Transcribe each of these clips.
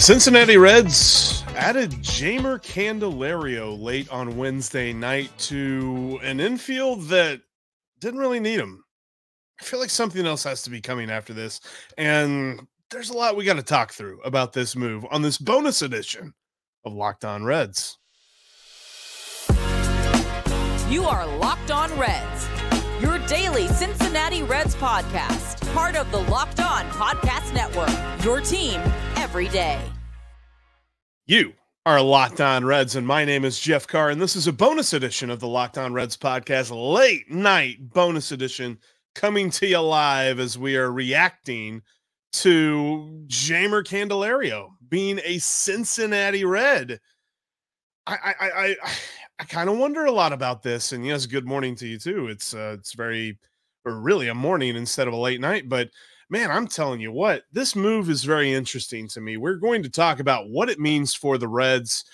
The Cincinnati Reds added Jeimer Candelario late on Wednesday night to an infield that didn't really need him. I feel like something else has to be coming after this. And there's a lot we got to talk through about this move on this bonus edition of Locked On Reds. You are Locked On Reds, your daily Cincinnati Reds podcast, part of the Locked On Podcast Network, your team every day. You are Locked On Reds, and my name is Jeff Carr, and this is a bonus edition of the Locked On Reds podcast, late night bonus edition, coming to you live as we are reacting to Jeimer Candelario being a Cincinnati Red. I I I, I kind of wonder a lot about this, and yes, good morning to you too. It's uh, it's very, or really a morning instead of a late night, but man, I'm telling you what, this move is very interesting to me. We're going to talk about what it means for the Reds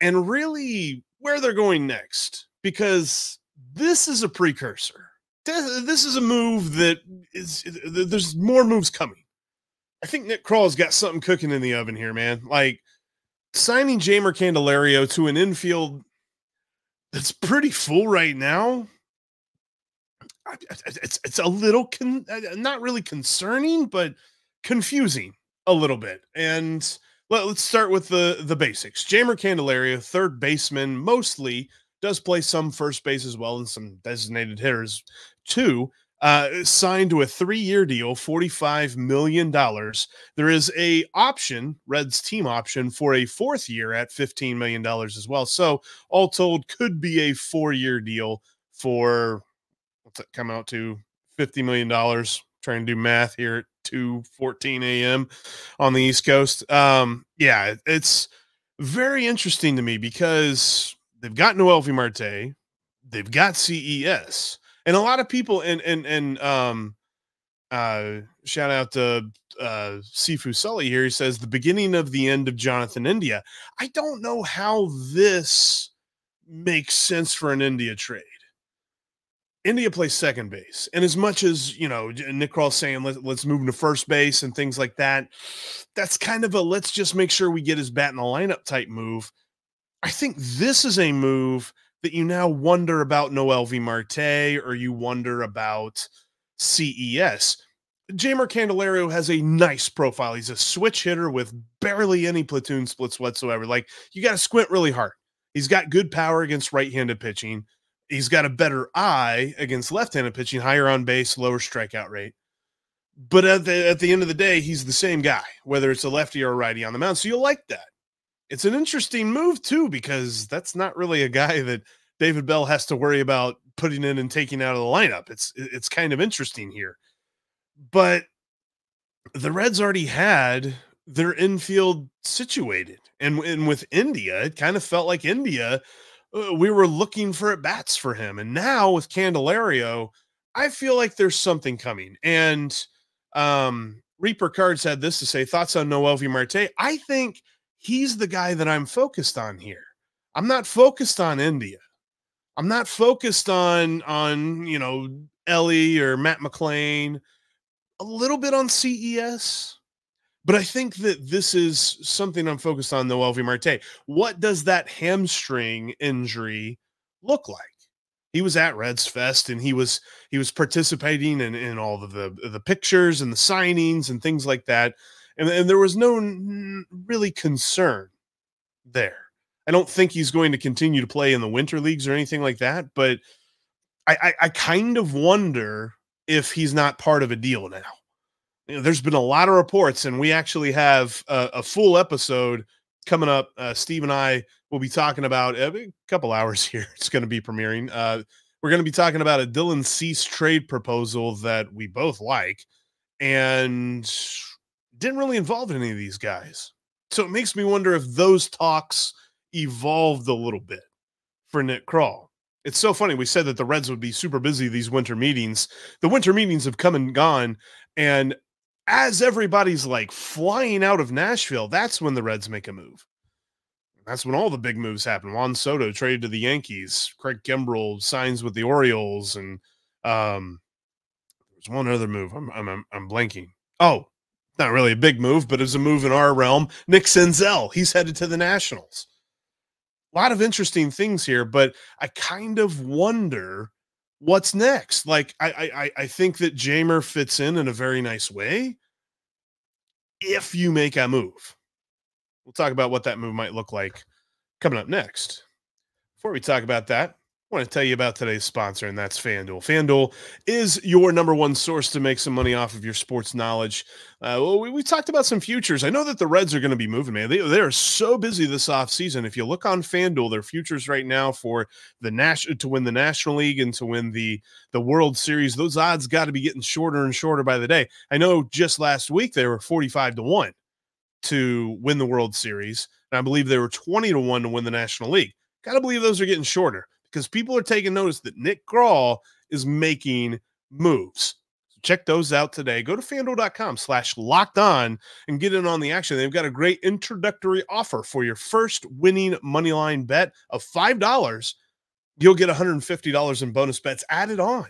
and really where they're going next because this is a precursor. This is a move that is, there's more moves coming. I think Nick Krall's got something cooking in the oven here, man. Like signing Jeimer Candelario to an infield that's pretty full right now it's it's a little con- uh, uh, not really concerning, but confusing a little bit. And let, us start with the the basics. Jeimer Candelario, third baseman, mostly does play some first base as well and some designated hitters too. Uh, signed to a three-year deal, forty-five million dollars. There is a option, Reds team option, for a fourth year at fifteen million dollars as well. So all told, could be a four-year deal for what's that come out to? $50 million. Trying to do math here at 2 14 a.m. on the East Coast. Um, yeah, it's very interesting to me because they've got Noelvi Marte, they've got CES, and a lot of people and and and um uh shout out to uh Sifu Sully here. He says the beginning of the end of Jonathan India. I don't know how this makes sense for an India trade. India plays second base. And as much as, you know, Nick Krall saying Let, let's move to first base and things like that, that's kind of a let's just make sure we get his bat in the lineup type move. I think this is a move that you now wonder about Noelvi Marte or you wonder about CES. Jeimer Candelario has a nice profile. He's a switch hitter with barely any platoon splits whatsoever. Like you got to squint really hard. He's got good power against right-handed pitching he's got a better eye against left-handed pitching, higher on base, lower strikeout rate. But at the at the end of the day, he's the same guy, whether it's a lefty or a righty on the mound. So you'll like that. It's an interesting move too, because that's not really a guy that David Bell has to worry about putting in and taking out of the lineup. It's it's kind of interesting here. But the Reds already had their infield situated. And, and with India, it kind of felt like India we were looking for at bats for him. And now with Candelario, I feel like there's something coming. And um, Reaper Cards had this to say thoughts on Noel Noelvi Marte. I think he's the guy that I'm focused on here. I'm not focused on India. I'm not focused on on you know Elly or Matt McLain. A little bit on CES. But I think that this is something I'm focused on, Noelvi Marte. What does that hamstring injury look like? He was at Reds Fest and he was he was participating in, in all of the the pictures and the signings and things like that. And, and there was no really concern there. I don't think he's going to continue to play in the winter leagues or anything like that, but I, I, I kind of wonder if he's not part of a deal now you know, there's been a lot of reports, and we actually have a, a full episode coming up. Uh, Steve and I will be talking about a couple hours here. It's going to be premiering. Uh, we're going to be talking about a Dylan Cease trade proposal that we both like and didn't really involve any of these guys. So it makes me wonder if those talks evolved a little bit for Nick Krall. It's so funny. We said that the Reds would be super busy these winter meetings. The winter meetings have come and gone. And as everybody's like flying out of Nashville, that's when the Reds make a move. That's when all the big moves happen. Juan Soto traded to the Yankees. Craig Kimbrel signs with the Orioles, and um, there's one other move. I'm I'm I'm blanking. Oh, Not really a big move, but it's a move in our realm. Nick Senzel, he's headed to the Nationals. A lot of interesting things here, but I kind of wonder what's next. Like I I I think that Jeimer fits in in a very nice way if you make a move. We'll talk about what that move might look like coming up next. Before we talk about that, I want to tell you about today's sponsor, and that's FanDuel. FanDuel is your number one source to make some money off of your sports knowledge. Uh, well, we, we, talked about some futures. I know that the Reds are going to be moving, man. They, they are so busy this offseason. If you look on FanDuel, their futures right now for the national to win the National League and to win the the World Series, those odds got to be getting shorter and shorter by the day. I know just last week they were 45 to 1 to win the World Series, and I believe they were 20 to 1 to win the National League. Got to believe those are getting shorter because people are taking notice that Nick Krall is making moves. Check those out today. Go to fanduel.com slash locked on and get in on the action. They've got a great introductory offer for your first winning money line bet of $5. You'll get $150 in bonus bets added on.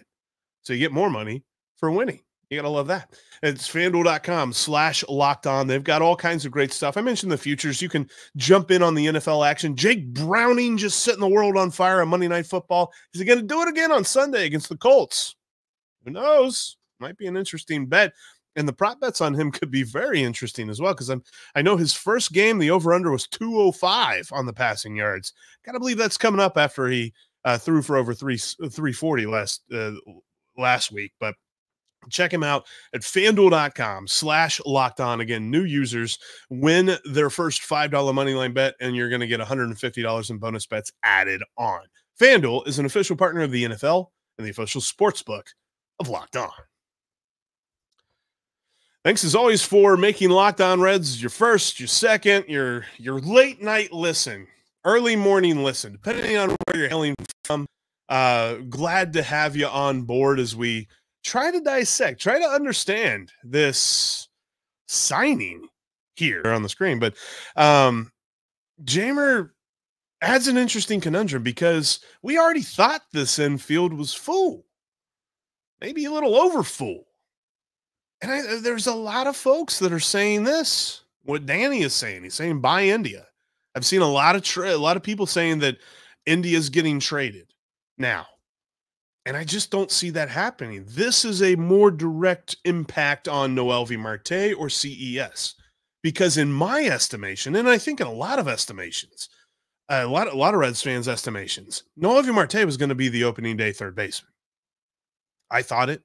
So you get more money for winning. You gotta love that. It's fanduel.com slash locked on. They've got all kinds of great stuff. I mentioned the futures. You can jump in on the NFL action. Jake Browning just setting the world on fire on Monday Night Football. Is he gonna do it again on Sunday against the Colts? Who knows? Might be an interesting bet. And the prop bets on him could be very interesting as well. Because I'm I know his first game, the over-under was 205 on the passing yards. Gotta believe that's coming up after he uh, threw for over three 340 last uh, last week. But Check him out at fanduel.com slash locked on. Again, new users win their first $5 money line bet, and you're going to get $150 in bonus bets added on. FanDuel is an official partner of the NFL and the official sports book of Locked On. Thanks as always for making Locked On Reds your first, your second, your your late night listen, early morning listen, depending on where you're hailing from. Uh, glad to have you on board as we try to dissect, try to understand this signing here on the screen. But um Jeimer adds an interesting conundrum because we already thought this infield was full, maybe a little over full. And I, there's a lot of folks that are saying this. What Danny is saying, he's saying buy India. I've seen a lot of a lot of people saying that India's getting traded now. And I just don't see that happening. This is a more direct impact on Noelvi Marte or CES. Because in my estimation, and I think in a lot of estimations, a lot, a lot of Reds fans' estimations, Noelvi Marte was going to be the opening day third baseman. I thought it.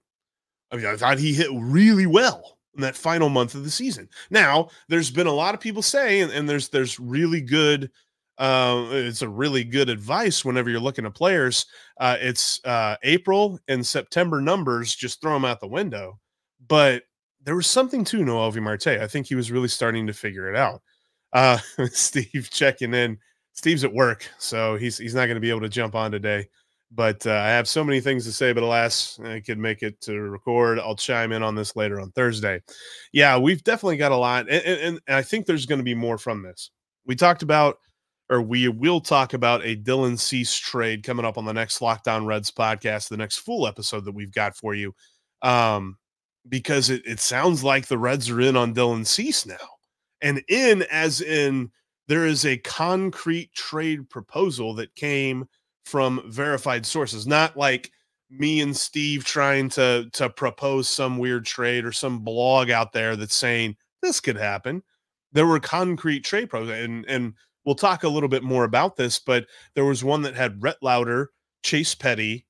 I mean, I thought he hit really well in that final month of the season. Now, there's been a lot of people saying, and, and there's there's really good uh, it's a really good advice whenever you're looking at players. Uh, it's uh, April and September numbers, just throw them out the window. But there was something to Noelvi Marte. I think he was really starting to figure it out. Uh, Steve checking in. Steve's at work, so he's he's not going to be able to jump on today. But uh, I have so many things to say, but alas, I could make it to record. I'll chime in on this later on Thursday. Yeah, we've definitely got a lot, and, and, and I think there's going to be more from this. We talked about or we will talk about a Dylan Cease trade coming up on the next Locked On Reds podcast, the next full episode that we've got for you. Um, because it, it sounds like the Reds are in on Dylan Cease now. And in as in there is a concrete trade proposal that came from verified sources, not like me and Steve trying to to propose some weird trade or some blog out there that's saying this could happen. There were concrete trade pros and and we'll talk a little bit more about this, but there was one that had Rhett Lowder, Chase Petty,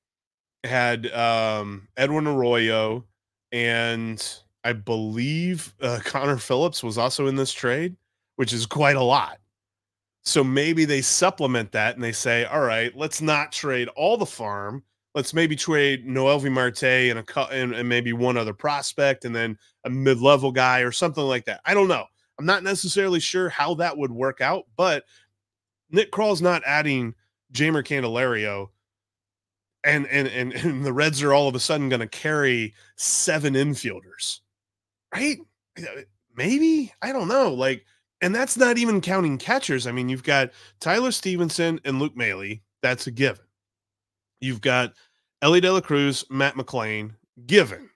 had um, Edwin Arroyo, and I believe uh, Connor Phillips was also in this trade, which is quite a lot. So maybe they supplement that and they say, all right, let's not trade all the farm. Let's maybe trade Noelvi Marte and a and, and maybe one other prospect and then a mid-level guy or something like that. I don't know. I'm not necessarily sure how that would work out, but Nick Krall's not adding Jeimer Candelario, and and and, and the Reds are all of a sudden going to carry seven infielders, right? Maybe I don't know. Like, and that's not even counting catchers. I mean, you've got Tyler Stephenson and Luke Maile. That's a given. You've got Elly De La Cruz, Matt McLain, given.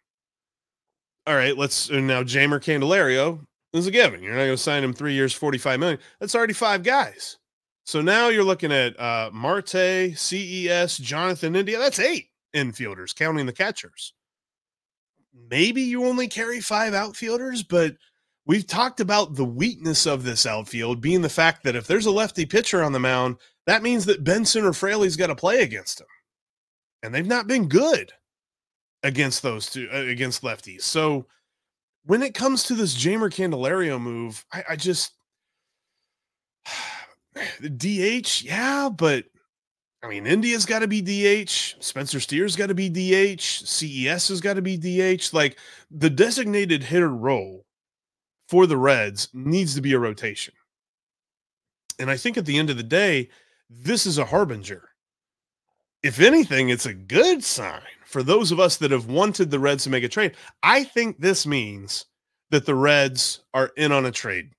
all right, let's now Jeimer Candelario is a given. You're not going to sign him three years, 45 million. That's already five guys. So now you're looking at uh, Marte, CES, Jonathan India. That's eight infielders, counting the catchers. Maybe you only carry five outfielders, but we've talked about the weakness of this outfield being the fact that if there's a lefty pitcher on the mound, that means that Benson or Fraley's got to play against him. And they've not been good against those two, uh, against lefties. So when it comes to this Jeimer Candelario move, I, I just DH, yeah, but I mean, India's got to be DH. Spencer Steer's got to be DH. CES has got to be DH. Like the designated hitter role for the Reds needs to be a rotation. And I think at the end of the day, this is a harbinger. If anything, it's a good sign for those of us that have wanted the Reds to make a trade. I think this means that the Reds are in on a trade.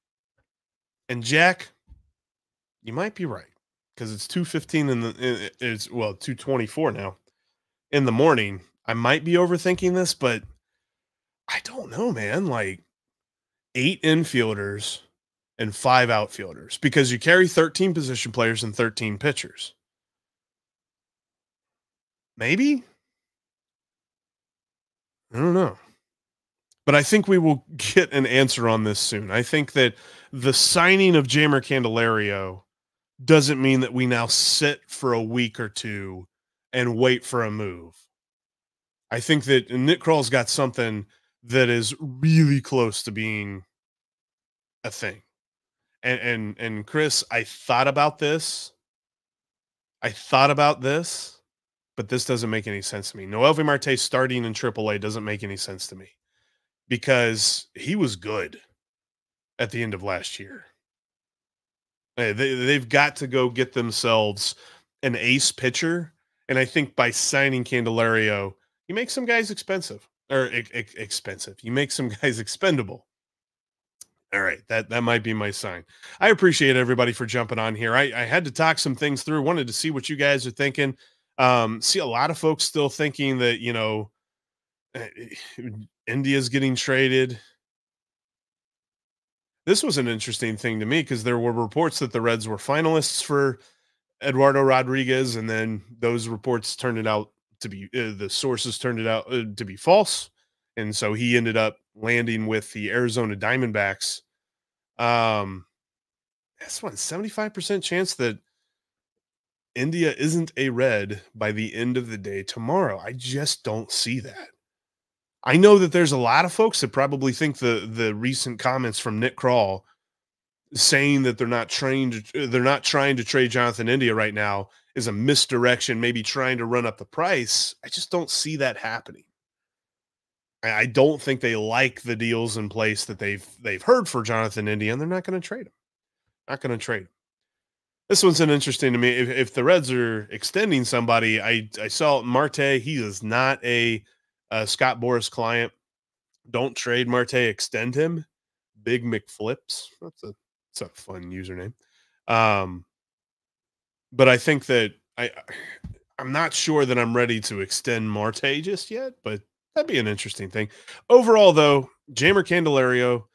And Jack, you might be right because it's 215 in the it's well 224 now in the morning i might be overthinking this but i don't know man like eight infielders and five outfielders because you carry 13 position players and 13 pitchers maybe i don't know but i think we will get an answer on this soon i think that the signing of Jeimer Candelario doesn't mean that we now sit for a week or two and wait for a move. I think that Nick Krall's got something that is really close to being a thing. And and and Chris, I thought about this. I thought about this, but this doesn't make any sense to me. Noelvi Marte starting in AAA doesn't make any sense to me because he was good at the end of last year. Eh, they, they've got to go get themselves an ace pitcher. And I think by signing Candelario, you make some guys expensive or e- e- expensive. You make some guys expendable. All right, that that might be my sign. I appreciate everybody for jumping on here. I, I had to talk some things through. Wanted to see what you guys are thinking. Um, see a lot of folks still thinking that you know eh, eh, India's getting traded this was an interesting thing to me because there were reports that the Reds were finalists for Eduardo Rodriguez, and then those reports turned it out to be uh, the sources turned it out uh, to be false, and so he ended up landing with the Arizona Diamondbacks. Um, that's one 75% chance that India isn't a red by the end of the day tomorrow. I just don't see that. I know that there's a lot of folks that probably think the the recent comments from Nick Krall saying that they're not trained they're not trying to trade Jonathan India right now is a misdirection, maybe trying to run up the price. I just don't see that happening. I don't think they like the deals in place that they've they've heard for Jonathan India, and they're not going to trade him. Not going to trade him. This one's an interesting to me. If, if the Reds are extending somebody, I I saw Marte. He is not a uh, Scott Boras client. Don't trade Marte, extend him. Big McFlips. That's a that's a fun username. Um, but I think that I I'm not sure that I'm ready to extend Marte just yet, but that'd be an interesting thing. Overall, though, Jeimer Candelario,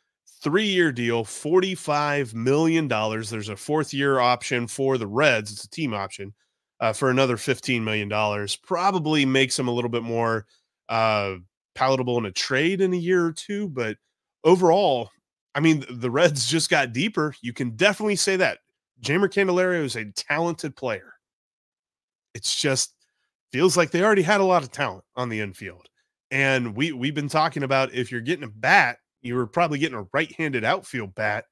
three year deal, $45 million. There's a fourth year option for the Reds. It's a team option uh, for another $15 million. Probably makes him a little bit more uh, palatable in a trade in a year or two. But overall, I mean, the Reds just got deeper. You can definitely say that. Jeimer Candelario is a talented player. It's just feels like they already had a lot of talent on the infield. And we we've been talking about if you're getting a bat, you were probably getting a right-handed outfield bat.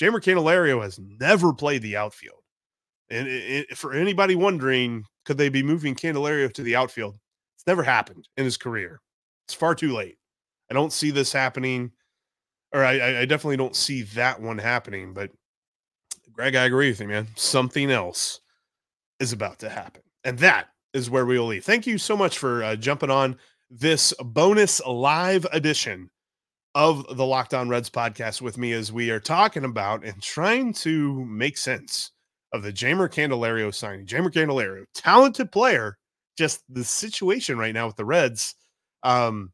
Jeimer Candelario has never played the outfield. And it, it, for anybody wondering, could they be moving Candelario to the outfield? It's never happened in his career. It's far too late. I don't see this happening, or I, I definitely don't see that one happening. But Greg, I agree with you, man. Something else is about to happen, and that is where we will leave. Thank you so much for uh, jumping on this bonus live edition of the Locked On Reds podcast with me as we are talking about and trying to make sense of the Jeimer Candelario signing. Jeimer Candelario, talented player, just the situation right now with the Reds. Um,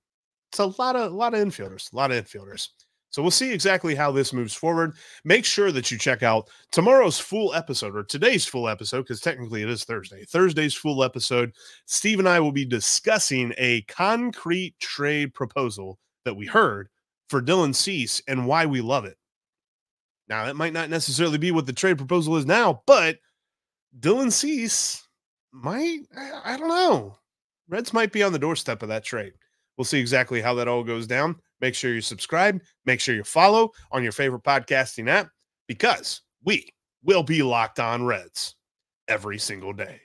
it's a lot of a lot of infielders, a lot of infielders. So we'll see exactly how this moves forward. Make sure that you check out tomorrow's full episode or today's full episode, because technically it is Thursday. Thursday's full episode. Steve and I will be discussing a concrete trade proposal that we heard for Dylan Cease and why we love it. Now, that might not necessarily be what the trade proposal is now, but Dylan Cease might, I don't know. Reds might be on the doorstep of that trade. We'll see exactly how that all goes down. Make sure you subscribe. Make sure you follow on your favorite podcasting app because we will be locked on Reds every single day.